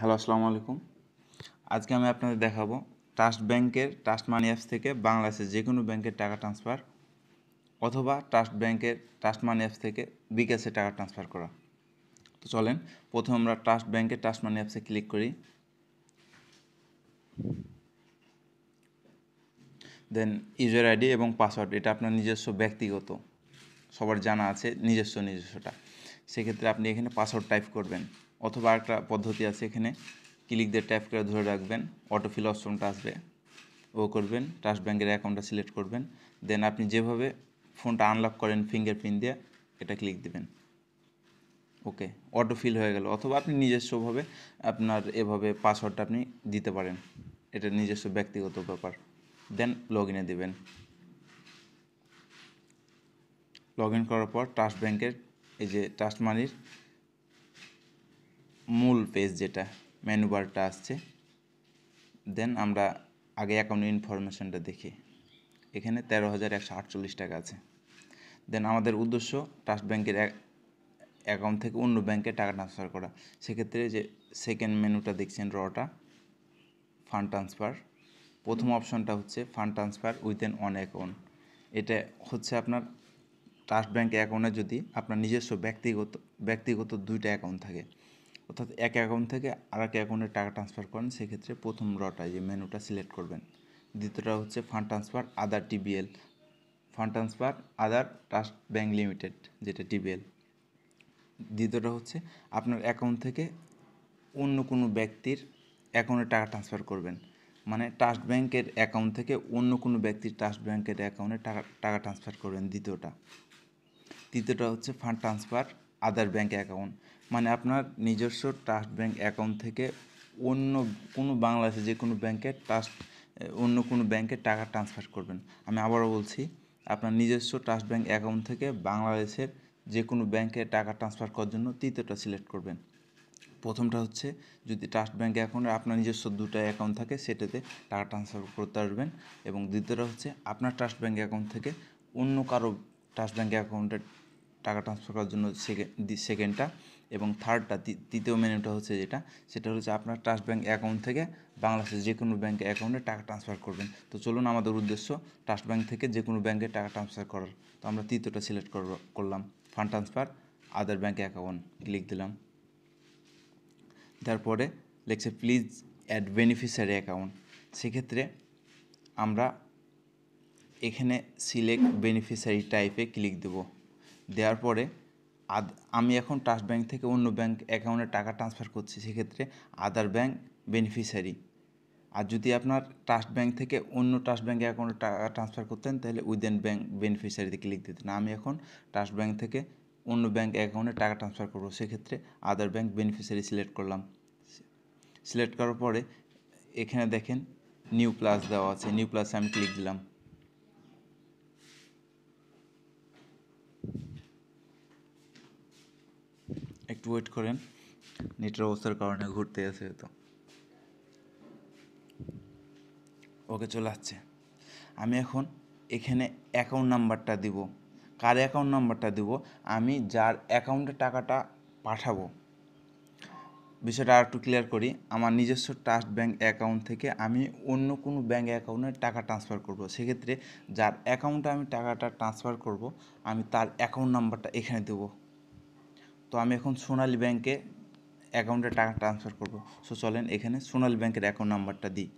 Hello আসসালামু আলাইকুম। আজকে আমি আপনাদের দেখাবো ট্রাস্ট ব্যাংকের ট্রাস্ট মানি অ্যাপস থেকে বাংলাদেশের যে কোনো ব্যাংকের টাকা ট্রান্সফার অথবা ট্রাস্ট ব্যাংকের ট্রাস্ট মানি অ্যাপস থেকে বিকাশে টাকা ট্রান্সফার করা। তো চলেন, প্রথমে আমরা ট্রাস্ট ব্যাংকের ট্রাস্ট মানি অ্যাপসে ক্লিক করি। দেন ইউজার আইডি এবং পাসওয়ার্ড এটা আপনার নিজস্ব ব্যক্তিগত। সবার জানা আছে, নিজস্ব, নিজস্বটা। সেক্ষেত্রে আপনি এখানে পাসওয়ার্ড টাইপ করবেন। অথবা একটা পদ্ধতি আছে এখানে। ক্লিক দিয়ে ট্যাপ করে ধরে রাখবেন অটোফিল অপশনটা আসবে। ও করবেন ট্রাস্ট ব্যাংকের অ্যাকাউন্টটা সিলেক্ট করবেন। দেন আপনি যেভাবে ফোনটা আনলক করেন ফিঙ্গারপ্রিন্ট দিয়ে, এটা ক্লিক দিবেন। ওকে অটো ফিল হয়ে গেল। অথবা আপনি নিজস্বভাবে আপনার এভাবে পাসওয়ার্ডটা আপনি দিতে পারেন। এটা নিজস্ব ব্যক্তিগত ব্যাপার। দেন লগ ইনে দেবেন। লগ ইন করার পর ট্রাস্ট ব্যাংকের এই যে ট্রাস্ট মানির মূল পেজ যেটা মেনু বারটা আসছে। দেন আমরা আগে অ্যাকাউন্ট ইনফরমেশনটা দেখি। এখানে তেরো হাজার একশো আটচল্লিশ টাকা আছে। দেন আমাদের উদ্দেশ্য ট্রাস্ট ব্যাংকের অ্যাকাউন্ট থেকে অন্য ব্যাংকে টাকা ট্রান্সফার করা। সেক্ষেত্রে যে সেকেন্ড মেনুটা দেখছেন রটা ফান্ড ট্রান্সফার প্রথম অপশনটা হচ্ছে fund transfer with own account এটা হচ্ছে আপনার ট্রাস্ট ব্যাংক অ্যাকাউন্টে যদি আপনার নিজস্ব ব্যক্তিগত ব্যক্তিগত দুইটা অ্যাকাউন্ট থাকে। অর্থাৎ এক অ্যাকাউন্ট থেকে আর এক অ্যাকাউন্টে টাকা ট্রান্সফার করেন, সেক্ষেত্রে প্রথম রটা যে মেনুটা সিলেক্ট করবেন। দ্বিতীয়টা হচ্ছে fund transfer other TBL fund transfer other trust bank limited যেটা টিবিএল দ্বিতীয়টা হচ্ছে আপনার অ্যাকাউন্ট থেকে অন্য কোনো ব্যক্তির অ্যাকাউন্টে টাকা ট্রান্সফার করবেন। মানে ট্রাস্ট ব্যাংকের অ্যাকাউন্ট থেকে অন্য কোনো ব্যক্তির ট্রাস্ট ব্যাংকের অ্যাকাউন্টে টাকা টাকা ট্রান্সফার করবেন দ্বিতীয়টা। তৃতীয়টা হচ্ছে fund transfer other bank account মানে আপনার নিজস্ব ট্রাস্ট ব্যাংক অ্যাকাউন্ট থেকে অন্য কোনো বাংলাদেশে যে কোনো ব্যাংকে ট্রাস্ট অন্য কোনো ব্যাংকে টাকা ট্রান্সফার করবেন। আমি আবারও বলছি, আপনার নিজস্ব ট্রাস্ট ব্যাংক অ্যাকাউন্ট থেকে বাংলাদেশের যে কোনো ব্যাংকে টাকা ট্রান্সফার করার জন্য তৃতীয়টা সিলেক্ট করবেন। প্রথমটা হচ্ছে, যদি ট্রাস্ট ব্যাংক অ্যাকাউন্টে আপনার নিজস্ব দুটো অ্যাকাউন্ট থাকে, সেটাতে টাকা ট্রান্সফার করতে পারবেন। এবং দ্বিতীয়টা হচ্ছে, আপনার ট্রাস্ট ব্যাংক অ্যাকাউন্ট থেকে অন্য কারও ট্রাস্ট ব্যাংক অ্যাকাউন্টে টাকা ট্রান্সফার করার জন্য সেকেন্ডটা এবং থার্ডটা তৃতীয় মেনুটা হচ্ছে যেটা, সেটা হচ্ছে আপনার ট্রাস্ট ব্যাংক অ্যাকাউন্ট থেকে বাংলাদেশের যে কোনো ব্যাংক অ্যাকাউন্টে টাকা ট্রান্সফার করবেন। তো চলুন আমাদের উদ্দেশ্য ট্রাস্ট ব্যাংক থেকে যে কোনো ব্যাঙ্কে টাকা ট্রান্সফার করার। তো আমরা তৃতীয়টা সিলেক্ট করলাম। Fund transfer other bank account click দিলাম। তারপরে লেখছে প্লিজ অ্যাড বেনিফিশিয়ারি অ্যাকাউন্ট সেক্ষেত্রে আমরা এখানে সিলেক্ট বেনিফিশিয়ারি টাইপে ক্লিক দেব। দেওয়ার পরে আমি এখন ট্রাস্ট ব্যাংক থেকে অন্য ব্যাংক অ্যাকাউন্টে টাকা ট্রান্সফার করছি, সেক্ষেত্রে আদার ব্যাংক বেনিফিশিয়ারি আর যদি আপনার ট্রাস্ট ব্যাংক থেকে অন্য ট্রাস্ট ব্যাংক অ্যাকাউন্টে টাকা ট্রান্সফার করতেন, তাহলে উইদেন ব্যাংক বেনিফিশিয়ারিতে ক্লিক দিতেন। আমি এখন ট্রাস্ট ব্যাংক থেকে অন্য ব্যাংক অ্যাকাউন্টে টাকা ট্রান্সফার করব, সেক্ষেত্রে আদার ব্যাংক বেনিফিশিয়ারি সিলেক্ট করলাম। সিলেক্ট করার পরে এখানে দেখেন নিউ প্লাস দেওয়া আছে নিউ প্লাসে আমি ক্লিক দিলাম। একটু ওয়েট করেন। নেটের অবস্থার কারণে ঘুরতে আছে তো। ওকে চলে আসছে। আমি এখন এখানে অ্যাকাউন্ট নাম্বারটা দিব। কার অ্যাকাউন্ট নাম্বারটা দিব? আমি যার অ্যাকাউন্টে টাকাটা পাঠাবো। বিষয়টা আর একটু ক্লিয়ার করি। আমার নিজস্ব ট্রাস্ট ব্যাঙ্ক অ্যাকাউন্ট থেকে আমি অন্য কোনো ব্যাঙ্ক অ্যাকাউন্টে টাকা ট্রান্সফার করব। সেক্ষেত্রে যার অ্যাকাউন্টে আমি টাকাটা ট্রান্সফার করব, আমি তার অ্যাকাউন্ট নাম্বারটা এখানে দেবো। তো আমি এখন সোনালী ব্যাংকে অ্যাকাউন্টে টাকা ট্রান্সফার করব। সো চলেন এখানে সোনালী ব্যাংকের অ্যাকাউন্ট নাম্বারটা দিই।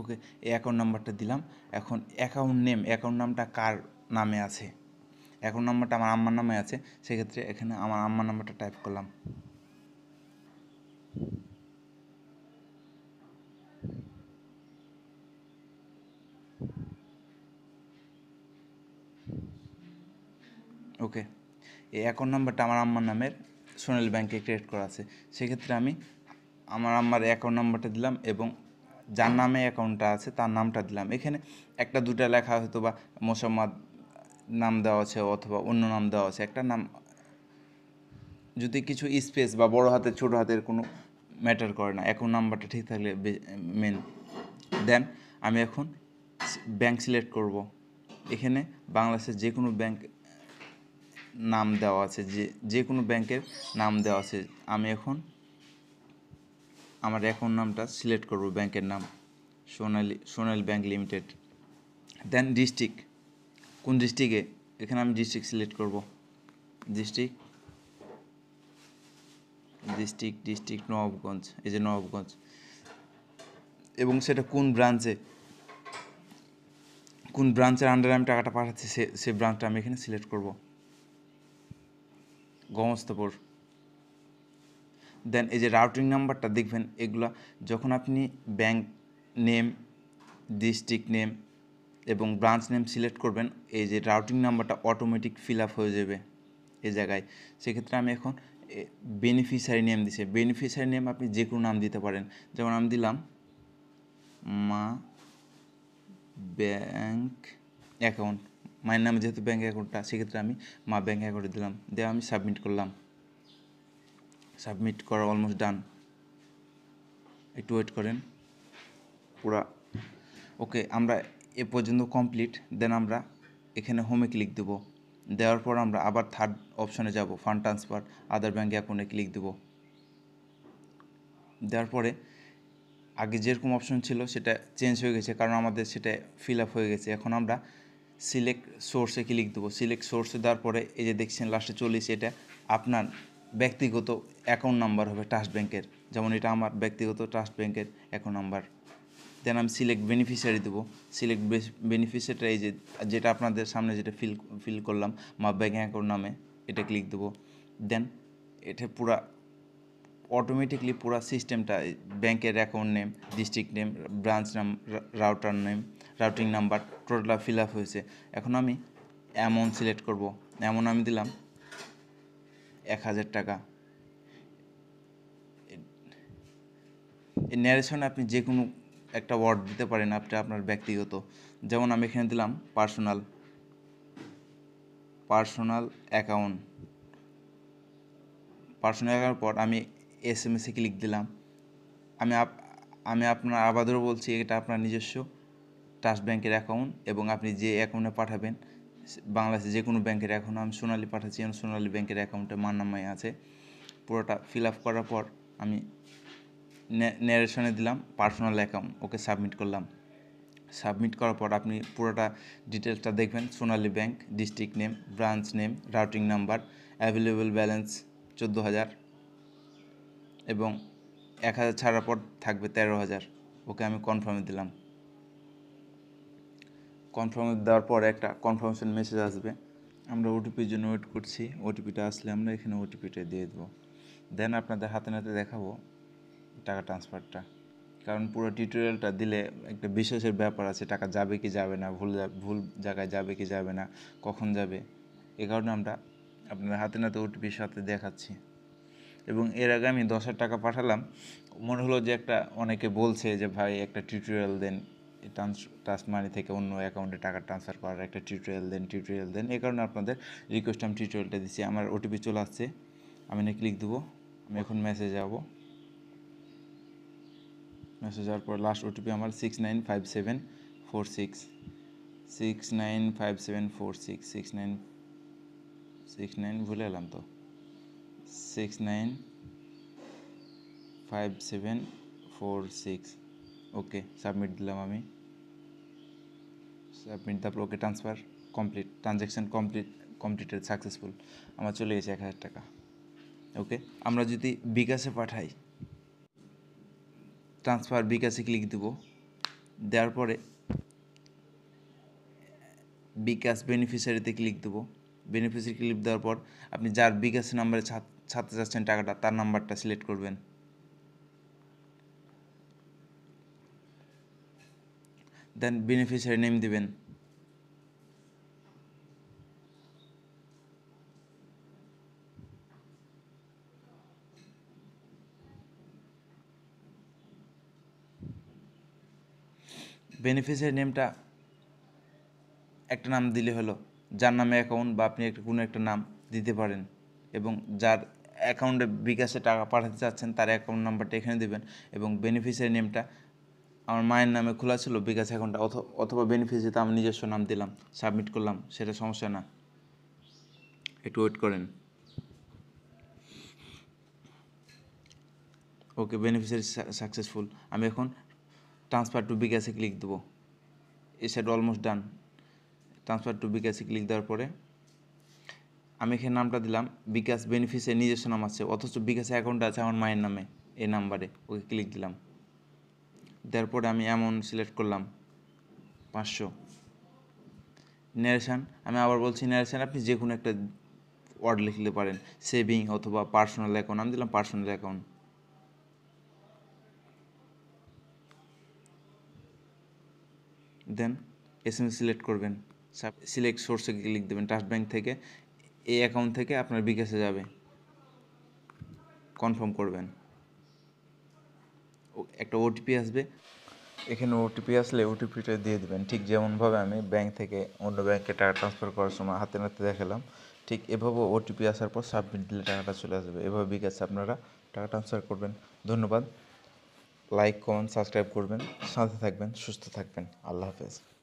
ওকে এই অ্যাকাউন্ট নাম্বারটা দিলাম। এখন অ্যাকাউন্ট নেম অ্যাকাউন্ট নামটা কার নামে আছে? অ্যাকাউন্ট নাম্বারটা আমার আম্মার নামে আছে। সেক্ষেত্রে এখানে আমার আম্মার নাম্বারটা টাইপ করলাম। ওকে, এই অ্যাকাউন্ট নাম্বারটা আমার আম্মার নামের সোনালী ব্যাংকে ক্রিয়েট করা আছে। সেক্ষেত্রে আমি আমার আম্মার অ্যাকাউন্ট নাম্বারটা দিলাম এবং যার নামে অ্যাকাউন্টটা আছে তার নামটা দিলাম। এখানে একটা দুটা লেখা হয়তো বা মোসাম্মদ নাম দেওয়া আছে অথবা অন্য নাম দেওয়া আছে। একটা নাম, যদি কিছু স্পেস বা বড় হাতের ছোট হাতের কোনো ম্যাটার করে না, অ্যাকাউন্ট নাম্বারটা ঠিক থাকলে মেন। দেন আমি এখন ব্যাংক সিলেক্ট করব। এখানে বাংলাদেশের যে কোনো ব্যাংক নাম দেওয়া আছে, যে যে কোনো ব্যাংকের নাম দেওয়া আছে। আমি এখন, আমার অ্যাকাউন্ট নামটা সিলেক্ট করব, ব্যাংকের নাম। Sonali Sonali bank limited then district কোন ডিস্ট্রিক্টে এখানে আমি ডিস্ট্রিক্ট সিলেক্ট করব। ডিস্ট্রিক্ট ডিস্ট্রিক্ট ডিস্ট্রিক্ট নবাবগঞ্জ, এই যে নবাবগঞ্জ। এবং সেটা কোন ব্রাঞ্চে কোন ব্রাঞ্চের আন্ডারে আমি টাকাটা পাঠাচ্ছি, সে সে ব্রাঞ্চটা আমি এখানে সিলেক্ট করব। গমস্তপুর দেন এই যে রাউটিং নাম্বারটা দেখবেন, এগুলা যখন আপনি ব্যাংক নেম ডিস্ট্রিক্ট নেম এবং ব্রাঞ্চ নেম সিলেক্ট করবেন, এই যে রাউটিং নাম্বারটা অটোমেটিক ফিল আপ হয়ে যাবে এই জায়গায়। সেক্ষেত্রে আমি এখন বেনিফিশিয়ারি নেম দিছে। বেনিফিশিয়ারি নেম আপনি যে কোনো নাম দিতে পারেন। যেমন আমি দিলাম, মা ব্যাংক অ্যাকাউন্ট মায়ের নামে যেহেতু ব্যাঙ্ক অ্যাকাউন্টটা সেক্ষেত্রে আমি মা ব্যাঙ্ক অ্যাকাউন্টে দিলাম। দেওয়া আমি সাবমিট করলাম। সাবমিট করা অলমোস্ট ডান একটু ওয়েট করেন। পুরা ওকে আমরা এ পর্যন্ত কমপ্লিট দেন আমরা এখানে হোমে ক্লিক দেব। দেওয়ার পর আমরা আবার থার্ড অপশনে যাব ফান্ড ট্রান্সফার আদার ব্যাঙ্ক অ্যাকাউন্টে ক্লিক দেব। দেওয়ার পরে আগে যেরকম অপশন ছিল, সেটা চেঞ্জ হয়ে গেছে, কারণ আমাদের সেটা ফিল আপ হয়ে গেছে। এখন আমরা সিলেক্ট সোর্সে ক্লিক দেবো। সিলেক্ট সোর্সে দেওয়ার পরে এই যে দেখছেন লাস্টে চল্লিশ, এটা আপনার ব্যক্তিগত অ্যাকাউন্ট নাম্বার হবে ট্রাস্ট ব্যাংকের যেমন এটা আমার ব্যক্তিগত ট্রাস্ট ব্যাংকের অ্যাকাউন্ট নাম্বার দেন আমি সিলেক্ট বেনিফিশিয়ারি দেবো। সিলেক্ট বেনিফিশিয়ারিটা এই যে, যেটা আপনাদের সামনে যেটা ফিল ফিল করলাম মা ব্যাঙ্ক অ্যাকাউন্ট নামে, এটা ক্লিক দেবো। দেন এটা পুরা অটোমেটিকলি পুরো সিস্টেমটা ব্যাংকের account name district name branch নাম router name routing number total fill up হয়েছে। এখন আমি অ্যামাউন্ট সিলেক্ট করব। অ্যামাউন্ট আমি দিলাম এক হাজার টাকা। এই ন্যারেশনে আপনি যে কোনো একটা ওয়ার্ড দিতে পারেন, আপনি আপনার ব্যক্তিগত। যেমন আমি এখানে দিলাম personal personal account personal account পর আমি এস এম এসে ক্লিক দিলাম। আমি আপ, আমি আপনার আবারও বলছি, এটা আপনার নিজস্ব ট্রাস্ট ব্যাংকের অ্যাকাউন্ট এবং আপনি যে অ্যাকাউন্টে পাঠাবেন বাংলাদেশে যে কোনো ব্যাংকের অ্যাকাউন্ট আমি সোনালী পাঠাচ্ছি এবং সোনালী ব্যাংকের অ্যাকাউন্টে মার নামায় আছে। পুরোটা ফিল আপ করার পর আমি ন্যারেশনে দিলাম পার্সোনাল অ্যাকাউন্ট ওকে সাবমিট করলাম। সাবমিট করার পর আপনি পুরোটা ডিটেলসটা দেখবেন, Sonali bank district name branch name routing number available balance চোদ্দ হাজার। এবং এক হাজার ছাড়ার পর থাকবে তেরো হাজার। ওকে আমি কনফার্মে দিলাম। কনফার্মে দেওয়ার পর একটা কনফার্মেশন মেসেজ আসবে। আমরা ওটিপির জন্য ওয়েট করছি। ওটিপিটা আসলে আমরা এখানে ওটিপিটা দিয়ে দেবো। দেন আপনাদের হাতে নাতে দেখাবো টাকা ট্রান্সফারটা কারণ পুরো টিউটোরিয়ালটা দিলে একটা বিশ্বাসের ব্যাপার আছে, টাকা যাবে কি যাবে না, ভুল ভুল জায়গায় যাবে কি যাবে না, কখন যাবে। এ কারণে আমরা আপনার হাতে নাতে ওটিপির সাথে দেখাচ্ছি। এবং এর আগে আমি দশ হাজার টাকা পাঠালাম। মনে হলো যে একটা অনেকে বলছে যে, ভাই, একটা টিউটোরিয়াল দেন ট্রান্স মানি থেকে অন্য অ্যাকাউন্টে টাকা ট্রান্সফার করার একটা টিউটোরিয়াল দেন টিউটোরিয়াল দেন। এই কারণে আপনাদের রিকোয়েস্ট আমি টিউটোরিয়ালটা দিচ্ছি আমার ওটিপি চলে আসছে। আমি না ক্লিক দেবো। আমি এখন মেসেজ যাব। মেসেজ যাওয়ার পর লাস্ট ওটিপি আমার six nine five seven four six six nine five seven four six six nine six nine ভুলে এলাম তো। Six nine five seven four six okay submit দিলাম আমি। সাবমিট তারপর okay transfer complete transaction complete completed successful আমার চলে গেছে এক হাজার টাকা। ওকে আমরা যদি বিকাশে পাঠাই ট্রান্সফার বিকাশে ক্লিক দেবো। দেওয়ার পরে বিকাশ বেনিফিশিয়ারিতে ক্লিক দেবো। বেনিফিশিয়ারি ক্লিক দেওয়ার পর আপনি যার বিকাশ নাম্বারে ছাড়তে চাচ্ছেন টাকাটা, তার নাম্বারটা সিলেক্ট করবেন। দেন বেনিফিশিয়ারি নেম দিবেন। বেনিফিশিয়ারি নেমটা একটা নাম দিলে হলো, যার নামে অ্যাকাউন্ট বা আপনি একটা কোনো একটা নাম দিতে পারেন। এবং যার অ্যাকাউন্টে বিকাশে টাকা পাঠাতে চাচ্ছেন, তার অ্যাকাউন্ট নাম্বারটা এখানে দেবেন এবং বেনিফিশিয়ারি নেমটা আমার মায়ের নামে খোলা ছিল বিকাশ অ্যাকাউন্টটা অথবা বেনিফিসিতে আমি নিজস্ব নাম দিলাম সাবমিট করলাম, সেটা সমস্যা না। একটু ওয়েট করেন। ওকে বেনিফিসিয়ারি সাকসেসফুল আমি এখন ট্রান্সফার টু বিকাশে ক্লিক দেবো। এই side almost done transfer to বিকাশে ক্লিক দেওয়ার পরে আমি এখানে নামটা দিলাম, বিকাশ বেনিফিসের নিজস্ব নাম আছে, অথচ বিকাশ অ্যাকাউন্ট আছে আমার মায়ের নামে, এই নাম্বারে ওকে ক্লিক দিলাম। দেওয়ার পরে আমি অ্যামাউন্ট সিলেক্ট করলাম, পাঁচশো। ন্যারেশান আমি আবার বলছি ন্যারেশান আপনি যে কোনো একটা ওয়ার্ড লিখতে পারেন সেভিং অথবা পার্সোনাল অ্যাকাউন্ট আমি দিলাম personal account then S M select করবেন সিলেক্ট সোর্সে ক্লিক দেবেন ট্রাস্ট ব্যাংক থেকে এই অ্যাকাউন্ট থেকে আপনার বিকাশে যাবে। কনফার্ম করবেন। একটা ওটিপি আসবে। এখানে ওটিপি আসলে ওটিপিটা দিয়ে দেবেন। ঠিক যেমনভাবে আমি ব্যাংক থেকে অন্য ব্যাংকে টাকা ট্রান্সফার করার সময় হাতে নাতে দেখালাম, ঠিক এভাবে ওটিপি আসার পর সাবমিট দিলে টাকাটা চলে আসবে। এভাবে বিকাশে আপনারা টাকা ট্রান্সফার করবেন। ধন্যবাদ। লাইক কমেন্ট সাবস্ক্রাইব করবেন। সাথে থাকবেন, সুস্থ থাকবেন। আল্লাহ হাফেজ।